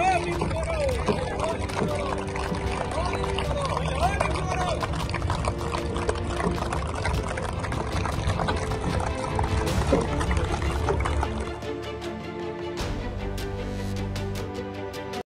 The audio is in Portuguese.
Ô,